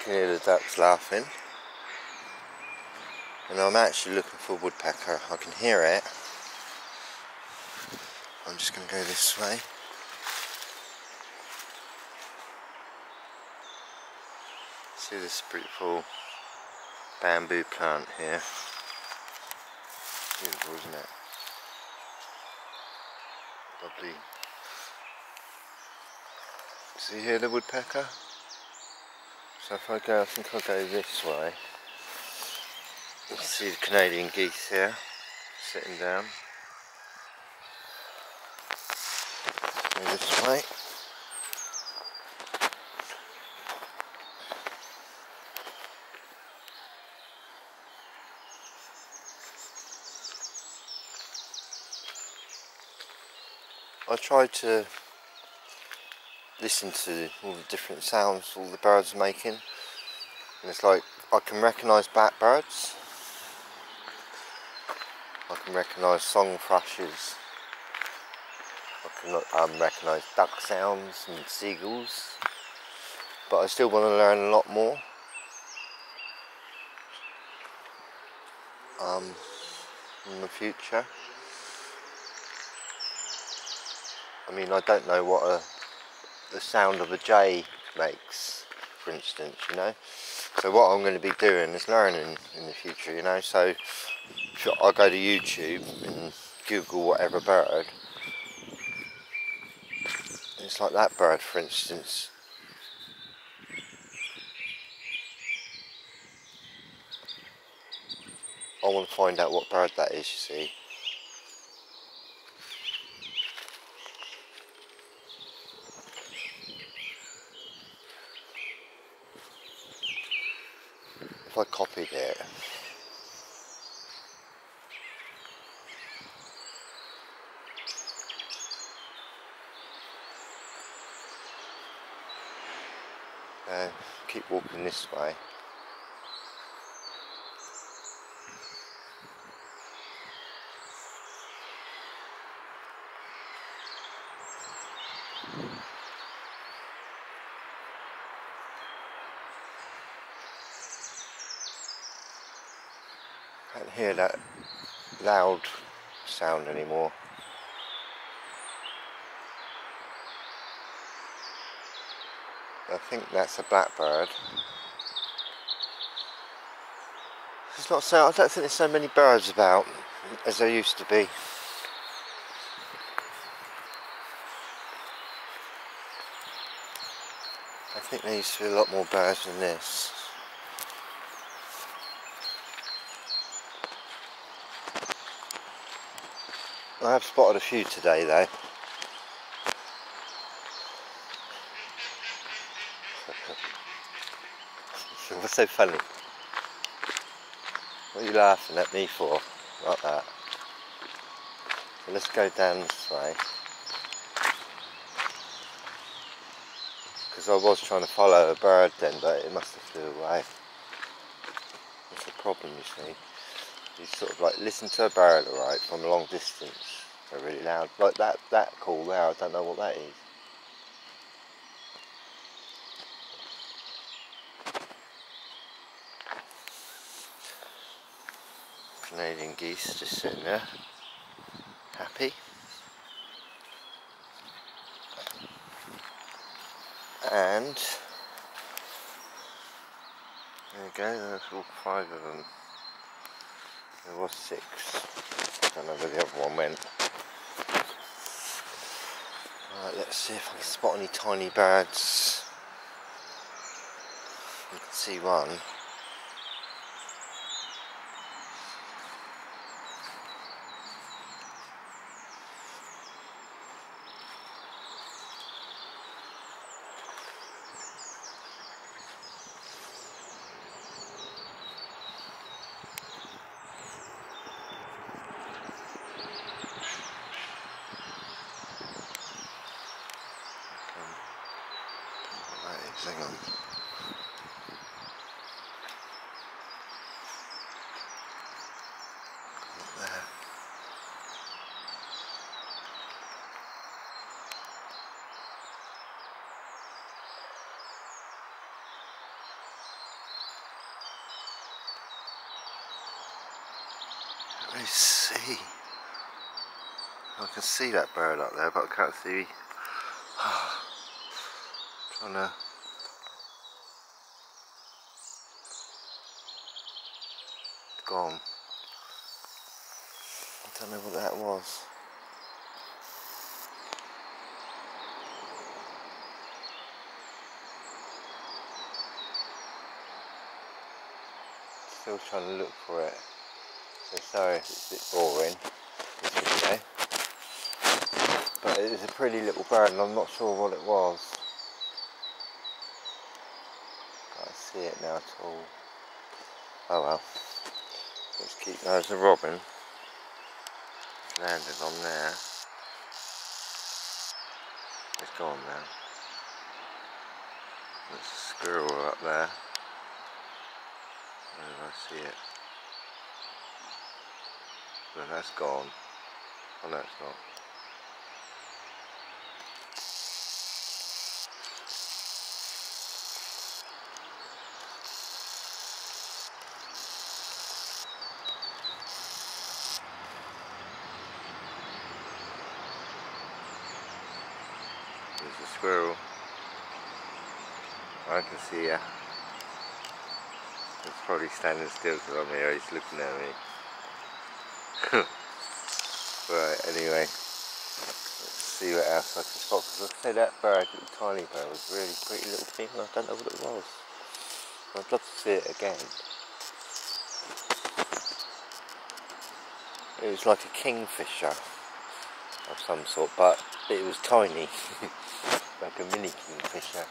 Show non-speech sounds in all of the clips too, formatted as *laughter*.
can hear the ducks laughing. And I'm actually looking for woodpecker. I can hear it. I'm just going to go this way. See this beautiful bamboo plant here. Beautiful, isn't it? Lovely. See here the woodpecker? So if I go, I think I'll go this way. You can see the Canadian geese here, sitting down. Go this way. I try to listen to all the different sounds all the birds are making. And it's like I can recognise blackbirds I can recognise song thrushes. I can um, recognise duck sounds and seagulls. But I still want to learn a lot more. Um, in the future. I mean, I don't know what a, the sound of a jay makes, for instance, you know. So what I'm going to be doing is learning in the future, you know. So I'll go to YouTube and Google whatever bird. It's like that bird, for instance. I want to find out what bird that is, you see. I copied it uh, keep walking this way can't hear that loud sound anymore. I think that's a blackbird. It's not so. I don't think there's so many birds about as there used to be. I think there used to be a lot more birds than this. I have spotted a few today though. *laughs* What's so funny? What are you laughing at me for? Like that. So let's go down this way. Because I was trying to follow a bird then, but it must have flew away. That's the problem, you see you sort of like listen to a bird alright from a long distance they're really loud like that that call there I don't know what that is. Canadian geese just sitting there happy. And there you go there's all five of them there was six. I don't know where the other one went. Right, let's see if I can spot any tiny birds. You can see one. Hang on. There. Me see. I can see that bird up there, but I can't see. *sighs* trying to. Gone. I don't know what that was. Still trying to look for it. So sorry if it's a bit boring this video. But it was a pretty little bird and I'm not sure what it was. Can't see it now at all. Oh well. Let's keep there's a robin. Landed on there. It's gone now. There's a squirrel up there. Where do I see it? But that's gone. Oh no, it's not. There's a squirrel. I can see ya. It's probably standing still because I'm here, he's looking at me. Right, anyway, let's see what else I can spot. Because I say that bird, little tiny bird, was really pretty little thing. I don't know what it was. I'd love to see it again. It was like a kingfisher of some sort, but it was tiny, *laughs* like a mini kingfisher.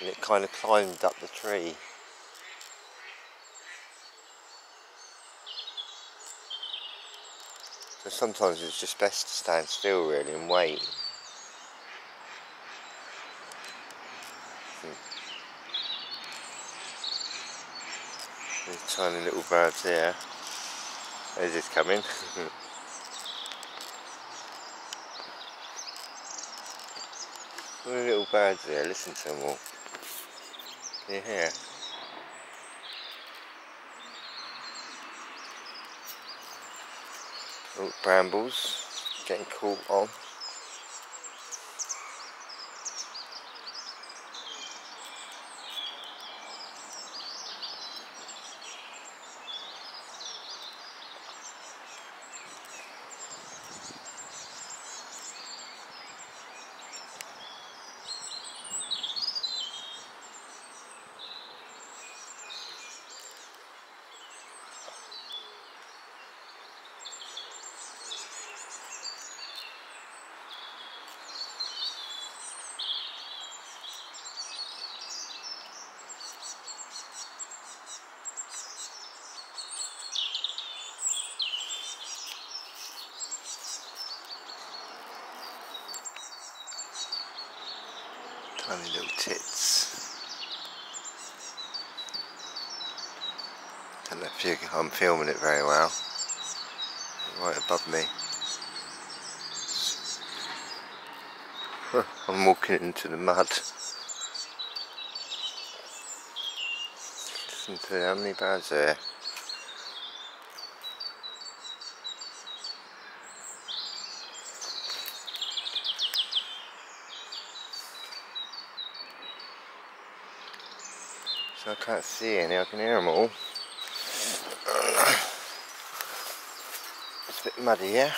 And it kind of climbed up the tree. So sometimes it's just best to stand still really and wait. Hmm. These tiny little birds here. They're just coming. *laughs* little birds there, listen to them all. You hear? Brambles getting caught on. Tiny little tits. Don't know if you, I'm filming it very well. Right above me. *laughs* I'm walking into the mud. Listen to how many birds there. I can't see any, I can hear them all. It's a bit muddy here.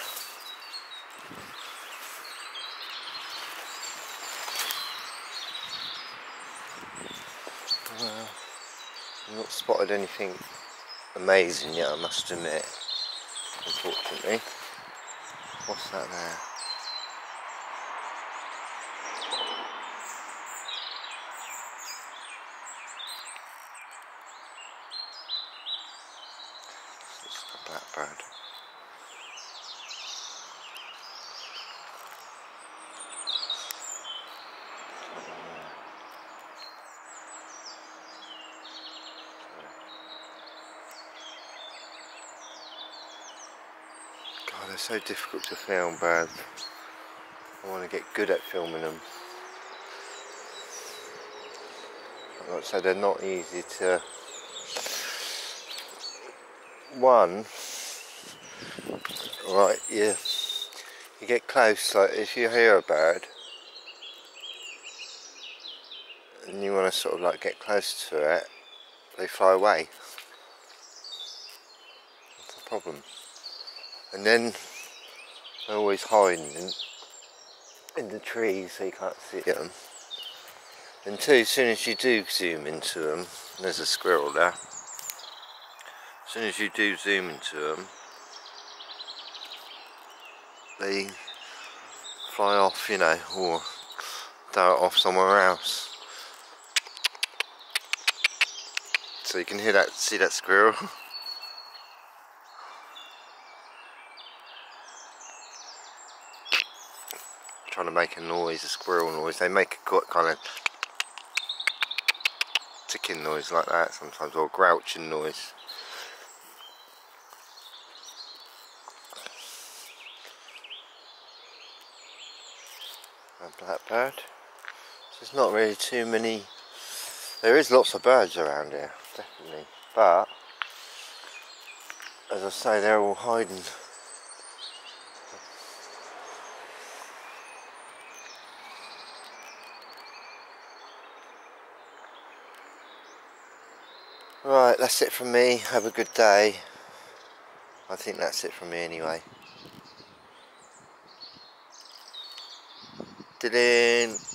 Well, I've not spotted anything amazing yet, I must admit, unfortunately. What's that there? It's a blackbird. God, they're so difficult to film, birds. I want to get good at filming them. Like I said, they're not easy to one, right, you, you get close, like if you hear a bird, and you want to sort of like get close to it, they fly away. That's the problem. And then they're always hiding in, in the trees so you can't see them. And two, as soon as you do zoom into them, there's a squirrel there. As soon as you do zoom into them, they fly off, you know, or dart off somewhere else. So you can hear that, see that squirrel? *laughs* Trying to make a noise, a squirrel noise. They make a kind of ticking noise like that sometimes, or grouching noise. Blackbird. There's not really too many. There is lots of birds around here, definitely, but as I say, they're all hiding. Right, that's it from me. Have a good day. I think that's it from me anyway. tren.